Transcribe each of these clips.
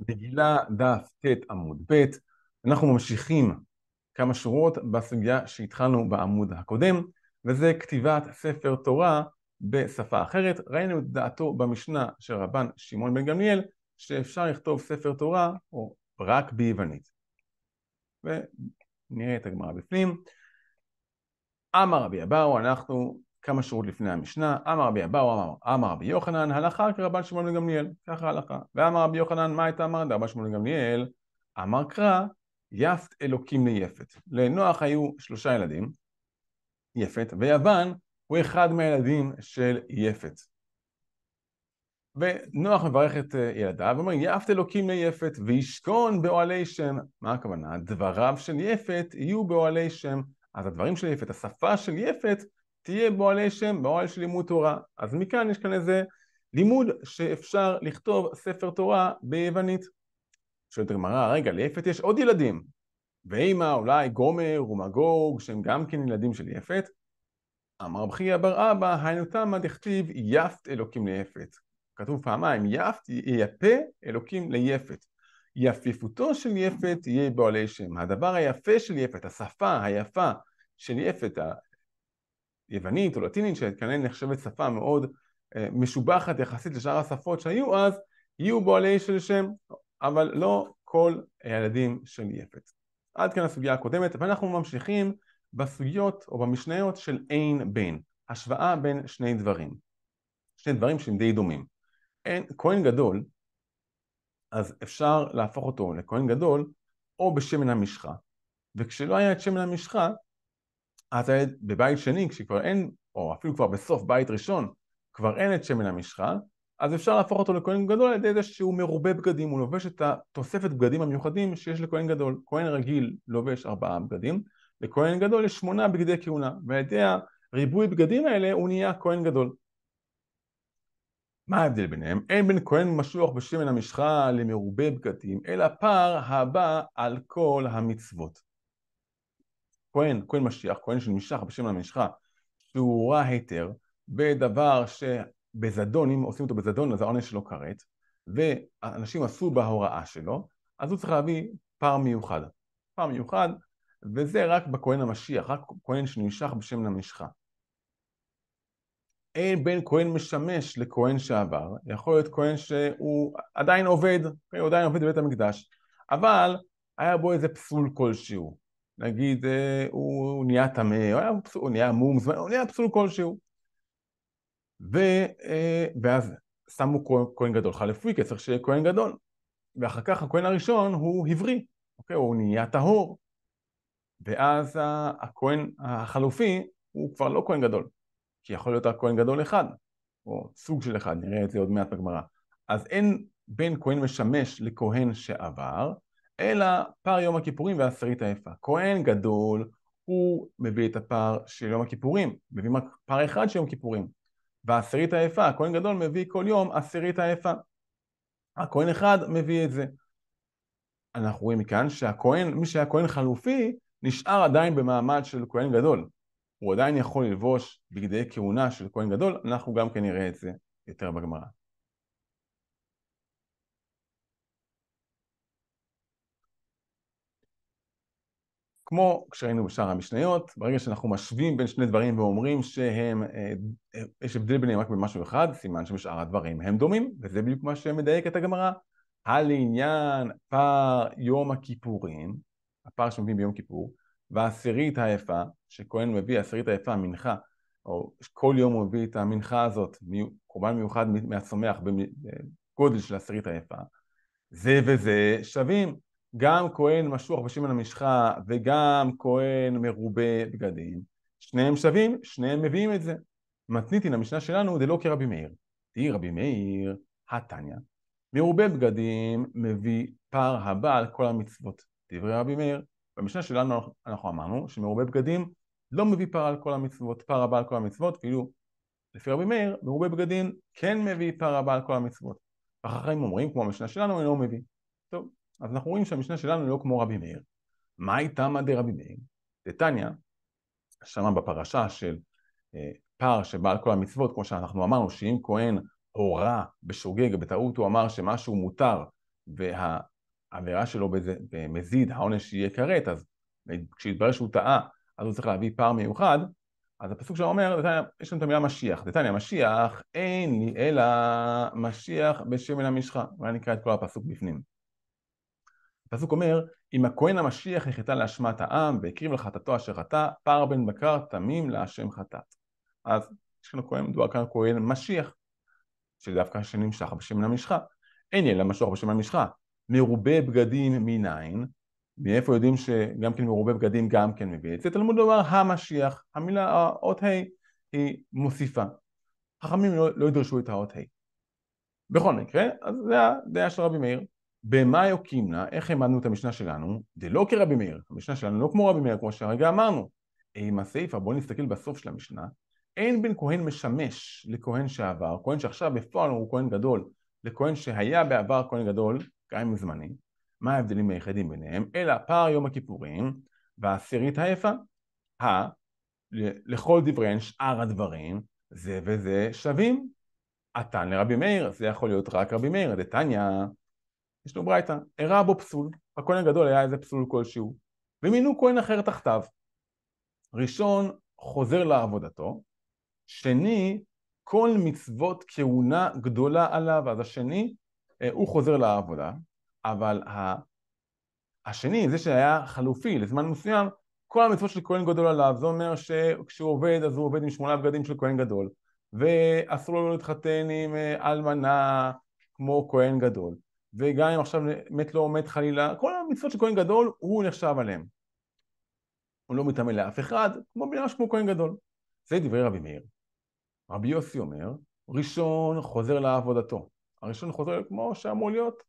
מגילה דף ט' עמוד ב', אנחנו ממשיכים כמה שורות בסוגיה שהתחלנו בעמוד הקודם, וזה כתיבת ספר תורה בשפה אחרת. ראינו את דעתו במשנה של רבן שמעון בן גמליאל, שאפשר לכתוב ספר תורה או רק ביוונית. ונראה את הגמרא בפנים. אמר רבי אבאו, אנחנו כמה שורות לפני המשנה, אמר רבי אבאו, אמר, רבי יוחנן, הלכה כרבן שמעון גמליאל, ככה הלכה. ואמר רבי יוחנן, מה הייתה אמרת? רבן שמעון גמליאל, אמר קרא, יפת אלוקים ליפת. לנוח היו שלושה ילדים, יפת, ויוון הוא אחד מהילדים של יפת. ונוח מברך את אה, ילדיו ואומר יפת אלוקים ליפת וישכון באוהלי שם מה הכוונה? דבריו של יפת יהיו באוהלי שם אז הדברים של יפת, השפה של יפת תהיה באוהלי שם, באוהל של לימוד תורה. אז מכאן יש כאן איזה לימוד שאפשר לכתוב ספר תורה ביוונית. שואלת הגמרא, רגע, ליפת יש עוד ילדים. ואימה אולי גומר ומגוג, שהם גם כן ילדים של יפת. אמר רב חייא בר אבא, היינו תמא דכתיב יפת אלוקים ליפת. כתוב פעמיים, יפת יפה אלוקים ליפת. יפיפותו של יפת יהיה באוהלי שם. הדבר היפה של יפת, השפה היפה של יפת, יוונית או לטינית, שכנראה נחשבת שפה מאוד אה, משובחת יחסית לשאר השפות שהיו אז, יהיו בועלי של שם, אבל לא כל הילדים של יפת. עד כאן הסוגיה הקודמת, ואנחנו ממשיכים בסוגיות או במשניות של אין בין, השוואה בין שני דברים, שני דברים שהם די דומים. אין, כהן גדול, אז אפשר להפוך אותו לכהן גדול או בשמן המשחה, וכשלא היה את שמן המשחה, אז הילד בבית שני, כשכבר אין, או אפילו כבר בסוף בית ראשון, כבר אין את שמן המשחה, אז אפשר להפוך אותו לכהן גדול על ידי זה שהוא מרובה בגדים, הוא לובש את התוספת בגדים המיוחדים שיש לכהן גדול. כהן רגיל לובש ארבעה בגדים, לכהן גדול יש שמונה בגדי כהונה, ועל ידי הריבוי בגדים האלה הוא נהיה כהן גדול. מה ההבדל ביניהם? אין בין כהן משוח בשמן המשחה למרובה בגדים, אלא פער הבא על כל המצוות. כהן, כהן משיח, כהן שנמשך בשם המשחה, שהוא רע היתר, בדבר שבזדון, אם עושים אותו בזדון אז העונש שלו כרת, ואנשים עשו בהוראה שלו, אז הוא צריך להביא פער מיוחד. פער מיוחד, וזה רק בכהן המשיח, רק כהן שנמשך בשם המשחה. אין בין כהן משמש לכהן שעבר, יכול להיות כהן שהוא עדיין עובד, הוא עדיין עובד בבית המקדש, אבל היה בו איזה פסול כלשהו, נגיד אה, הוא נהיה טמא, הוא, הוא נהיה מום, הוא נהיה פסול כלשהו. ו, אה, ואז שמו כהן גדול חלפוי, כי צריך שיהיה כהן גדול. ואחר כך הכהן הראשון הוא הבריא, אוקיי? הוא נהיה טהור. ואז הכהן החלופי הוא כבר לא כהן גדול, כי יכול להיות רק כהן גדול אחד, או סוג של אחד, נראה את זה עוד מעט בגמרא. אז אין בין כהן משמש לכהן שעבר, אלא פר יום הכיפורים ועשירית היפה. כהן גדול הוא מביא את הפר של יום הכיפורים, מביא פר אחד של יום כיפורים. והעשירית היפה, הכהן גדול מביא כל יום עשירית היפה. הכהן אחד מביא את זה. אנחנו רואים מכאן שהכהן, מי שהיה כהן חלופי, נשאר עדיין במעמד של כהן גדול. הוא עדיין יכול ללבוש בגדי כהונה של כהן גדול, אנחנו גם כן נראה את זה יותר בגמרא. כמו כשראינו בשאר המשניות, ברגע שאנחנו משווים בין שני דברים ואומרים שהם, אה, אה, יש הבדל ביניהם רק במשהו אחד, סימן שבשאר הדברים הם דומים, וזה בדיוק מה שמדייק את הגמרא. הלעניין פער יום הכיפורים, הפער שמביאים ביום כיפור, והעשירית היפה, שכהן מביא עשירית היפה, מנחה, או כל יום הוא מביא את המנחה הזאת, קורבן מיוחד מהצומח בגודל של עשירית היפה, זה וזה שווים. גם כהן משוח בשמן המשחה וגם כהן מרובה בגדים, שניהם שווים, שניהם מביאים את זה. מתניתין המשנה שלנו זה לא כרבי מאיר. תהי רבי מאיר, התניא. מרובה בגדים מביא פר הבא על כל המצוות. דברי רבי מאיר. במשנה שלנו אנחנו אמרנו שמרובה בגדים לא מביא פר על כל המצוות, פר הבא על כל המצוות, כאילו לפי רבי מאיר, מרובה בגדים כן מביא פר הבא על כל המצוות. החכמים אומרים, כמו המשנה שלנו, אינו מביא. טוב, אז אנחנו רואים שהמשנה שלנו לא כמו רבי מאיר. מה הייתה מדי רבי מאיר? דתניא, שמה בפרשה של אה, פער שבעל כל המצוות, כמו שאנחנו אמרנו, שאם כהן הורה בשוגג, בטעות הוא אמר שמשהו מותר והעבירה שלו במזיד, העונש יהיה כרת, אז כשיתברר שהוא טעה, אז הוא צריך להביא פער מיוחד, אז הפסוק שלו אומר, יש לנו את המילה משיח, דתניא משיח, אין לי אלא משיח בשמן המשחה, אולי נקרא את כל הפסוק בפנים. הפסוק אומר, אם הכהן המשיח יחטא לאשמת העם והקריב לחטאתו אשר חטא, פער בן בקר תמים להשם חטאת. אז יש לנו כהן, מדובר כאן כהן משיח, שדווקא שנמשך בשמן המשחה. אין לי אלא משוח בשמן המשחה. מרובה בגדים מניין, מאיפה יודעים שגם כן מרובה בגדים גם כן מביא את זה? תלמוד לומר המשיח, המילה, האות ה' היא מוסיפה. חכמים לא, לא ידרשו את האות ה'. בכל מקרה, אז זה הדעה של רבי מאיר. במה יוקימנה, איך העמדנו את המשנה שלנו? זה לא כרבי מאיר, המשנה שלנו לא כמו רבי מאיר, כמו שהרגע אמרנו. עם הסיפא, בואו נסתכל בסוף של המשנה, אין בין כהן משמש לכהן שעבר, כהן שעכשיו בפועל הוא כהן גדול, לכהן שהיה בעבר כהן גדול, גם אם זמני, מה ההבדלים היחידים ביניהם? אלא פער יום הכיפורים והעשירית היפה. ה, לכל דבריהן שאר הדברים, זה וזה שווים. עתן לרבי מאיר, זה יכול להיות רק רבי מאיר, דתניא, יש לנו ברייתא, אירע בו פסול, הכהן הגדול היה איזה פסול כלשהו, ומינו כהן אחר תחתיו. ראשון חוזר לעבודתו, שני כל מצוות כהונה גדולה עליו, אז השני אה, הוא חוזר לעבודה, אבל השני, זה שהיה חלופי לזמן מסוים, כל המצוות של כהן גדול עליו, זה אומר שכשהוא עובד אז הוא עובד עם שמונה בגדים של כהן גדול, ואסור לו להתחתן עם אה, אלמנה כמו כהן גדול, וגם אם עכשיו מת לו מת חלילה, כל המצוות של כהן גדול הוא נחשב עליהם. הוא לא מתאמן לאף אחד, כמו בן כמו כהן גדול. זה דברי רבי מאיר. רבי יוסי אומר, ראשון חוזר לעבודתו. הראשון חוזר כמו שאמור להיות,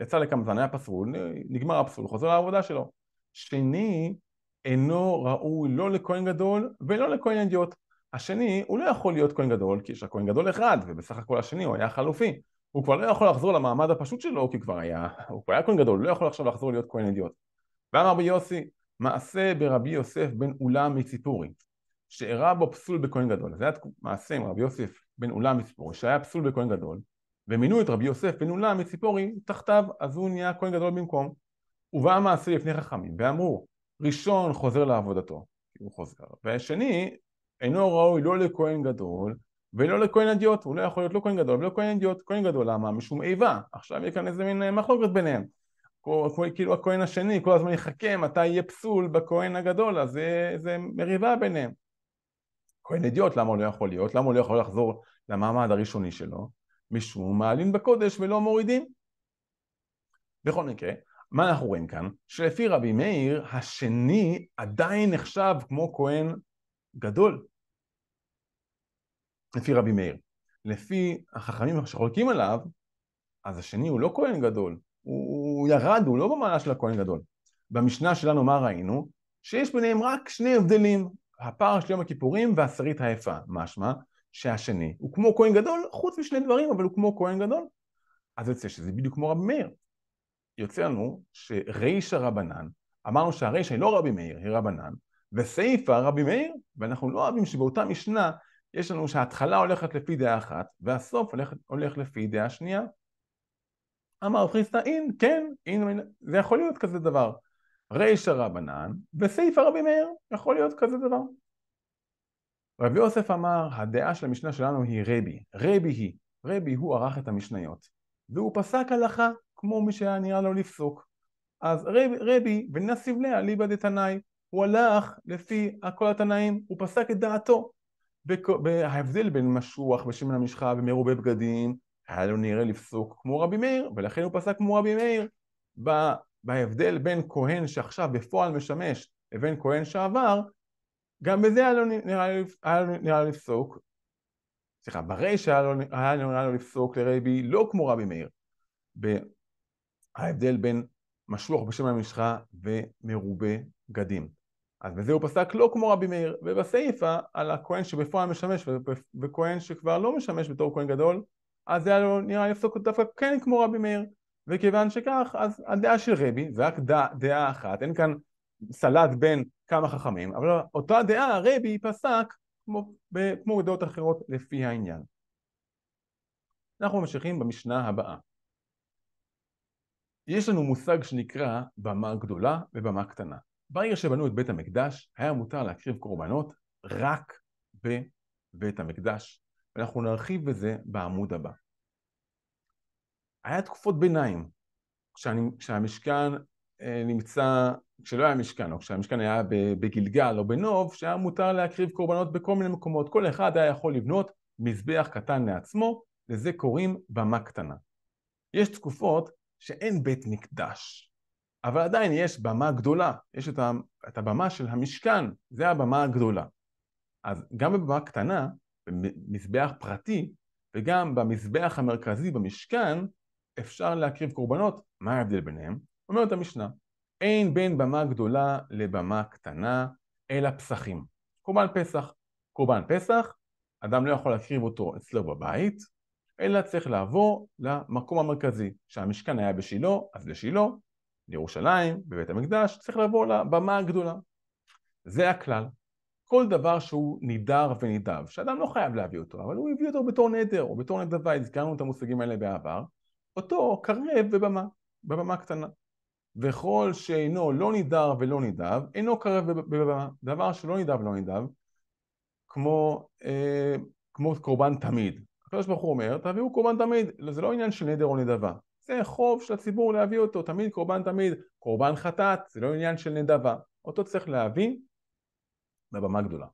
יצא לכמה זמן, היה פסול, נגמר הפסול, חוזר לעבודה שלו. שני, אינו ראוי לא לכהן גדול ולא לכהן אדיוט. השני, הוא לא יכול להיות כהן גדול, כי יש רק כהן גדול אחד, ובסך הכל השני הוא היה חלופי. הוא כבר לא יכול לחזור למעמד הפשוט שלו, כי כבר היה, הוא כבר היה כהן גדול, לא יכול עכשיו לחזור להיות כהן אדיוט. ואמר רבי יוסי, מעשה ברבי יוסף בן אולם מציפורי, שאירע בו פסול בכהן גדול. זה היה מעשה עם רבי יוסף בן אולם מציפורי, שהיה פסול בכהן גדול, ומינו את רבי יוסף בן אולם מציפורי תחתיו, אז הוא נהיה כהן גדול במקום. ובא המעשה לפני חכמים, ואמרו, ראשון חוזר לעבודתו, הוא חוזר, והשני אינו ראוי לא לכהן גדול ולא לכהן אדיוט, הוא לא יכול להיות לא כהן גדול ולא כהן אדיוט, כהן גדול למה? משום איבה, עכשיו יהיה כאן איזה מין אה, מחלוקת ביניהם, כאילו הכהן השני כל הזמן יחכה מתי יהיה פסול בכהן הגדול, אז זה, זה מריבה ביניהם. כהן אדיוט למה הוא לא יכול להיות? למה הוא לא יכול לחזור למעמד הראשוני שלו? משום מעלים בקודש ולא מורידים. בכל מקרה, מה אנחנו רואים כאן? שלפי רבי מאיר, השני עדיין נחשב כמו כהן גדול. לפי רבי מאיר. לפי החכמים שחולקים עליו, אז השני הוא לא כהן גדול, הוא, ירד, הוא לא במעלה של הכהן גדול. במשנה שלנו מה ראינו? שיש ביניהם רק שני הבדלים, הפער של יום הכיפורים והשרית היפה, משמע שהשני הוא כמו כהן גדול, חוץ משני דברים, אבל הוא כמו כהן גדול. אז יוצא שזה בדיוק כמו רבי מאיר. יוצא לנו שרישא רבנן, אמרנו שהרישא היא לא רבי מאיר, היא רבנן, וסיפא רבי מאיר, ואנחנו לא אוהבים שבאותה משנה יש לנו שההתחלה הולכת לפי דעה אחת, והסוף הולך, הולך לפי דעה שנייה. אמר רב חיסטה, אין, כן, אין, זה יכול להיות כזה דבר. רישא רבנן וסיפא רבי מאיר, יכול להיות כזה דבר. רבי יוסף אמר, הדעה של המשנה שלנו היא רבי, רבי היא, רבי הוא ערך את המשניות, והוא פסק הלכה כמו מי שהיה נראה לו לפסוק. אז רבי, רבי ונסיב ליה ליבא דתנאי, הוא הלך לפי כל התנאים, הוא פסק את דעתו. וההבדל בין משוח ושמן המשחה ומרובה בגדים, היה לו נראה לפסוק כמו רבי מאיר, ולכן הוא פסק כמו רבי מאיר. בהבדל בין כהן שעכשיו בפועל משמש לבין כהן שעבר, גם בזה היה לו נראה, לו לפסוק, סליחה, בריש היה לו נראה לו לפסוק לרבי לא כמו רבי מאיר. ההבדל בין משוח בשם המשחה ומרובה גדים. אז בזה הוא פסק לא כמו רבי מאיר, ובסיפא על הכהן שבפועל משמש וכהן שכבר לא משמש בתור כהן גדול, אז זה היה לו נראה לפסוק דווקא כן כמו רבי מאיר, וכיוון שכך, אז הדעה של רבי, זה רק דעה, דעה אחת, אין כאן סלט בין כמה חכמים, אבל אותה דעה רבי פסק כמו, כמו דעות אחרות לפי העניין. אנחנו ממשיכים במשנה הבאה. יש לנו מושג שנקרא במה גדולה ובמה קטנה. ברגע שבנו את בית המקדש, היה מותר להקריב קורבנות רק בבית המקדש, ואנחנו נרחיב בזה בעמוד הבא. היה תקופות ביניים, כשהמשכן אה, נמצא, כשלא היה משכן, או כשהמשכן היה בגלגל או בנוב, שהיה מותר להקריב קורבנות בכל מיני מקומות. כל אחד היה יכול לבנות מזבח קטן לעצמו, לזה קוראים במה קטנה. יש תקופות שאין בית מקדש, אבל עדיין יש במה גדולה, יש את, את הבמה של המשכן, זה הבמה הגדולה. אז גם בבמה קטנה, במזבח פרטי, וגם במזבח המרכזי במשכן, אפשר להקריב קורבנות, מה ההבדל ביניהם? אומרת המשנה, אין בין במה גדולה לבמה קטנה, אלא פסחים. קורבן פסח. קורבן פסח, אדם לא יכול להקריב אותו אצלו בבית, אלא צריך לעבור למקום המרכזי. כשהמשכן היה בשילה, אז לשילה, לירושלים, בבית המקדש, צריך לעבור לבמה הגדולה. זה הכלל. כל דבר שהוא נידר ונידב, שאדם לא חייב להביא אותו, אבל הוא הביא אותו בתור נדר או בתור נדבה, הזכרנו את המושגים האלה בעבר, אותו קרב בבמה, בבמה קטנה. וכל שאינו לא נידר ולא נידב, אינו קרב בבמה. דבר שלא נידב ולא נידב, כמו, אה, כמו קורבן תמיד. הקדוש ברוך הוא אומר, תביאו קורבן תמיד, זה לא עניין של נדר או נדבה. זה חוב של הציבור להביא אותו, תמיד קורבן תמיד. קורבן חטאת, זה לא עניין של נדבה. אותו צריך להביא בבמה גדולה.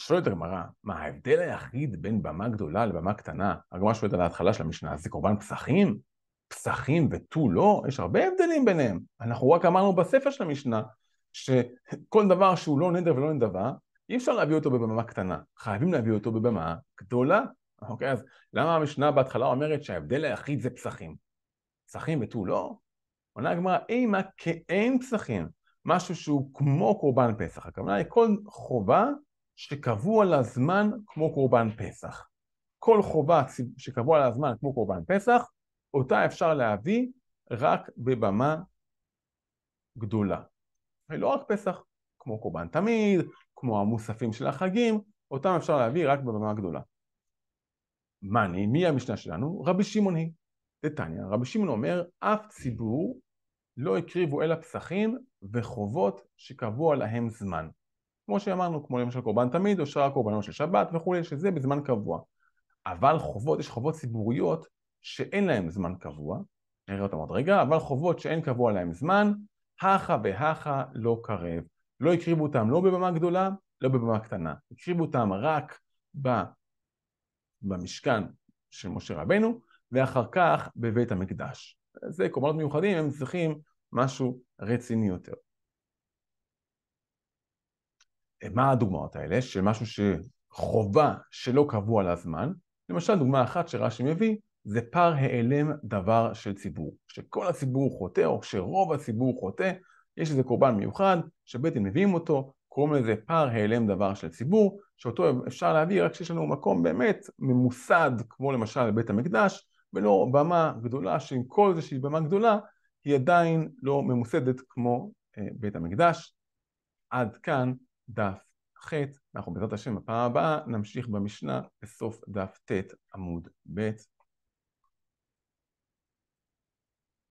שואלת הגמרא, מה ההבדל היחיד בין במה גדולה לבמה קטנה? הגמרא שואלת על ההתחלה של המשנה, זה קורבן פסחים? פסחים ותו לא? יש הרבה הבדלים ביניהם. אנחנו רק אמרנו בספר של המשנה, שכל דבר שהוא לא נדר ולא נדבה, אי אפשר להביא אותו בבמה קטנה, חייבים להביא אותו בבמה גדולה. אוקיי, אז למה המשנה בהתחלה אומרת שההבדל היחיד זה פסחים? פסחים ותו לא? עונה הגמרא, אימה כאין פסחים, משהו שהוא כמו קורבן פסח. הכוונה היא כל חובה שקבוע לה זמן כמו קורבן פסח. כל חובה שקבוע לה זמן כמו קורבן פסח, אותה אפשר להביא רק בבמה גדולה. ולא רק פסח, כמו קורבן תמיד, כמו המוספים של החגים, אותם אפשר להביא רק בבמה גדולה. מאני, מי המשנה שלנו? רבי שמעון היא. דתניא, רבי שמעון אומר, אף ציבור לא הקריבו אלא פסחים וחובות שקבוע להם זמן. כמו שאמרנו, כמו למשל קורבן תמיד או שאר הקורבנות של שבת וכולי, שזה בזמן קבוע. אבל חובות, יש חובות ציבוריות שאין להם זמן קבוע, נראה אותם עוד רגע, אבל חובות שאין קבוע להם זמן, הכה והכה לא קרב. לא הקריבו אותם לא בבמה גדולה, לא בבמה קטנה. הקריבו אותם רק במשכן של משה רבנו, ואחר כך בבית המקדש. זה קורבנות מיוחדים, הם צריכים משהו רציני יותר. מה הדוגמאות האלה של משהו שחובה שלא קבוע לזמן? למשל דוגמה אחת שרש"י מביא זה פר העלם דבר של ציבור. כשכל הציבור חוטא או כשרוב הציבור חוטא, יש איזה קורבן מיוחד שבית דין מביאים אותו, קוראים לזה פר העלם דבר של ציבור, שאותו אפשר להביא רק כשיש לנו מקום באמת ממוסד, כמו למשל בית המקדש, ולא במה גדולה שעם כל זה שהיא במה גדולה, היא עדיין לא ממוסדת כמו אה, בית המקדש. עד כאן דף ח', אנחנו בעזרת השם בפעם הבאה נמשיך במשנה בסוף דף ט' עמוד ב'.